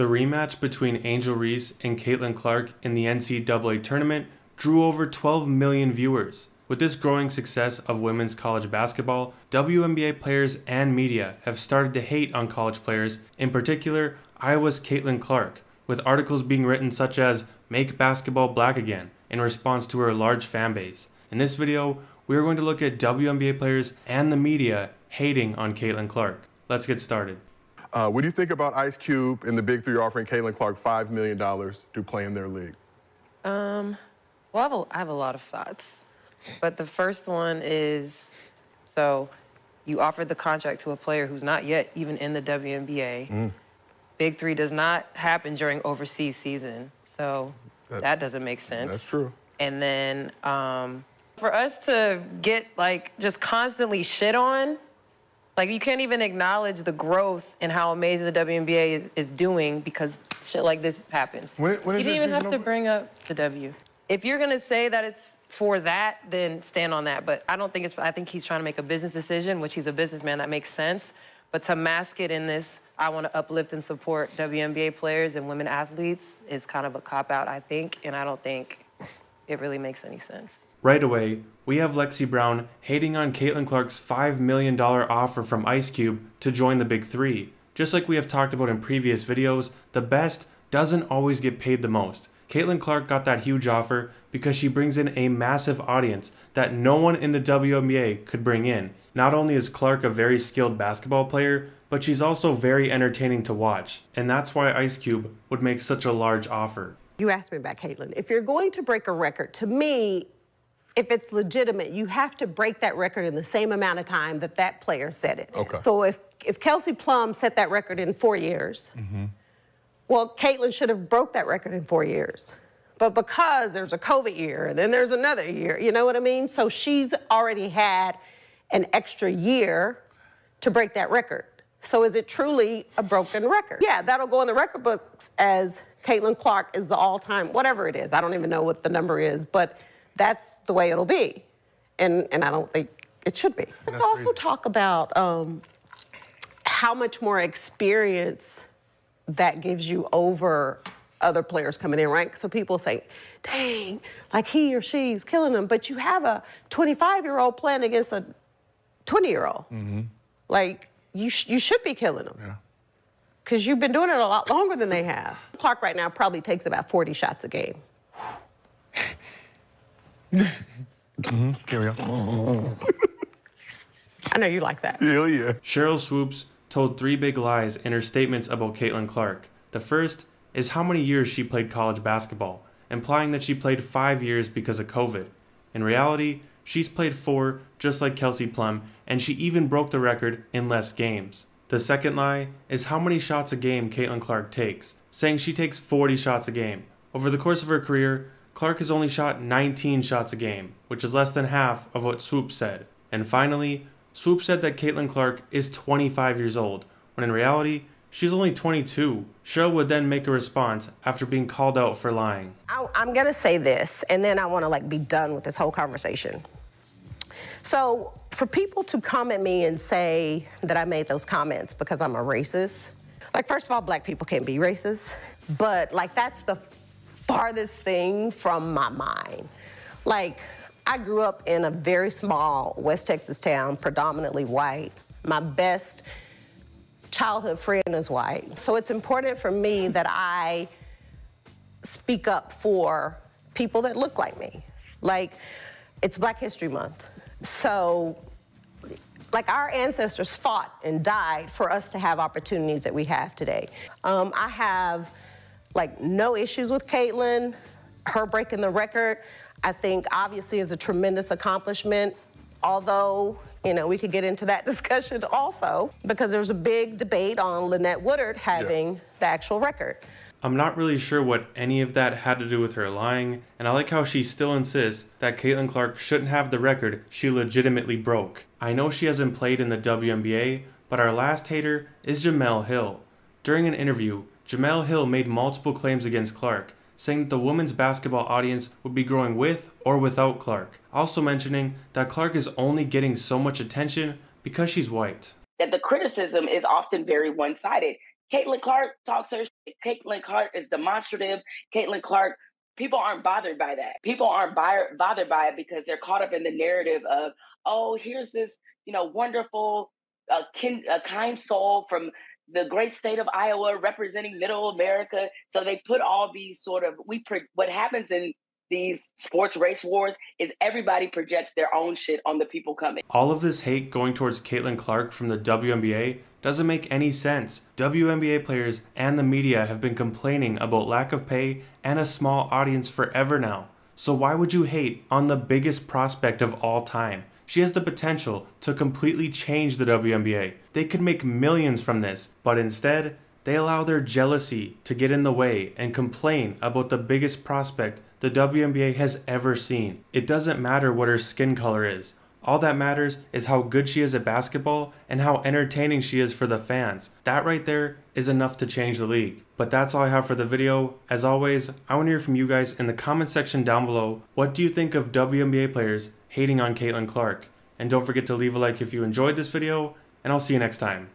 The rematch between Angel Reese and Caitlin Clark in the NCAA tournament drew over 12 million viewers. With this growing success of women's college basketball, WNBA players and media have started to hate on college players, in particular, Iowa's Caitlin Clark, with articles being written such as Make Basketball Black Again in response to her large fan base. In this video, we are going to look at WNBA players and the media hating on Caitlin Clark. Let's get started. Uh, what do you think about Ice Cube and the Big Three offering Caitlin Clark $5 million to play in their league? Um, well, I have, a, I have a lot of thoughts. But the first one is so you offered the contract to a player who's not yet even in the WNBA. Mm. Big Three does not happen during overseas season. So that, that doesn't make sense. That's true. And then um, for us to get like just constantly shit on, like you can't even acknowledge the growth and how amazing the WNBA is, is doing because shit like this happens. When, when you didn't even have over? to bring up the W. If you're gonna say that it's for that, then stand on that. But I don't think it's. I think he's trying to make a business decision, which he's a businessman. That makes sense. But to mask it in this, I want to uplift and support WNBA players and women athletes is kind of a cop out, I think, and I don't think it really makes any sense. Right away, we have Lexie Brown hating on Caitlin Clark's $5 million offer from Ice Cube to join the Big Three. Just like we have talked about in previous videos, the best doesn't always get paid the most. Caitlin Clark got that huge offer because she brings in a massive audience that no one in the WNBA could bring in. Not only is Clark a very skilled basketball player, but she's also very entertaining to watch, and that's why Ice Cube would make such a large offer. You asked me about Caitlin. If you're going to break a record, to me, if it's legitimate, you have to break that record in the same amount of time that that player set it. Okay. So if, if Kelsey Plum set that record in four years, mm-hmm. well, Caitlin should have broke that record in four years. But because there's a COVID year and then there's another year, you know what I mean? So she's already had an extra year to break that record. So is it truly a broken record? Yeah, that'll go in the record books as Caitlin Clark is the all-time, whatever it is. I don't even know what the number is, but that's the way it'll be. And, and I don't think it should be. Let's That's also crazy. talk about um, how much more experience that gives you over other players coming in, right? So people say, dang, like he or she's killing them. But you have a 25 year old playing against a 20 year old. Mm-hmm. Like, you, sh- you should be killing them. Yeah. Because you've been doing it a lot longer than they have. Clark right now probably takes about 40 shots a game mm-hmm. Here we go. I know you like that. Hell yeah. Sheryl Swoopes told three big lies in her statements about Caitlin Clark. The first is how many years she played college basketball, implying that she played five years because of COVID. In reality, she's played four, just like Kelsey Plum, and she even broke the record in less games. The second lie is how many shots a game Caitlin Clark takes, saying she takes 40 shots a game. Over the course of her career, Clark has only shot 19 shots a game, which is less than half of what Swoop said. And finally, Swoop said that Caitlin Clark is 25 years old, when in reality, she's only 22. Sheryl would then make a response after being called out for lying. I, am gonna say this, and then I wanna like be done with this whole conversation. So for people to come at me and say that I made those comments because I'm a racist, like first of all, black people can't be racist, but like that's the farthest thing from my mind. Like, I grew up in a very small West Texas town, predominantly white. My best childhood friend is white. So it's important for me that I speak up for people that look like me. Like, it's Black History Month. So, like, our ancestors fought and died for us to have opportunities that we have today. Um, I have like no issues with Caitlin. Her breaking the record, I think obviously is a tremendous accomplishment. Although, you know, we could get into that discussion also because there was a big debate on Lynette Woodard having yeah. the actual record. I'm not really sure what any of that had to do with her lying, and I like how she still insists that Caitlin Clark shouldn't have the record she legitimately broke. I know she hasn't played in the WNBA, but our last hater is Jemele Hill. During an interview, Jemele Hill made multiple claims against Clark, saying that the women's basketball audience would be growing with or without Clark, also mentioning that Clark is only getting so much attention because she's white. That the criticism is often very one sided. Caitlin Clark talks her Caitlin Clark is demonstrative. Caitlin Clark, people aren't bothered by that. People aren't bothered by it because they're caught up in the narrative of, oh, here's this, you know, wonderful, uh, kin- a kind soul from the great state of Iowa representing middle America. So they put all these sort of, we, pre- what happens in these sports race wars is everybody projects their own shit on the people coming. All of this hate going towards Caitlin Clark from the WNBA doesn't make any sense. WNBA players and the media have been complaining about lack of pay and a small audience forever now. So why would you hate on the biggest prospect of all time? She has the potential to completely change the WNBA. They could make millions from this, but instead, they allow their jealousy to get in the way and complain about the biggest prospect the WNBA has ever seen. It doesn't matter what her skin color is. All that matters is how good she is at basketball and how entertaining she is for the fans. That right there is enough to change the league. But that's all I have for the video. As always, I want to hear from you guys in the comment section down below. What do you think of WNBA players hating on Caitlin Clark? And don't forget to leave a like if you enjoyed this video, and I'll see you next time.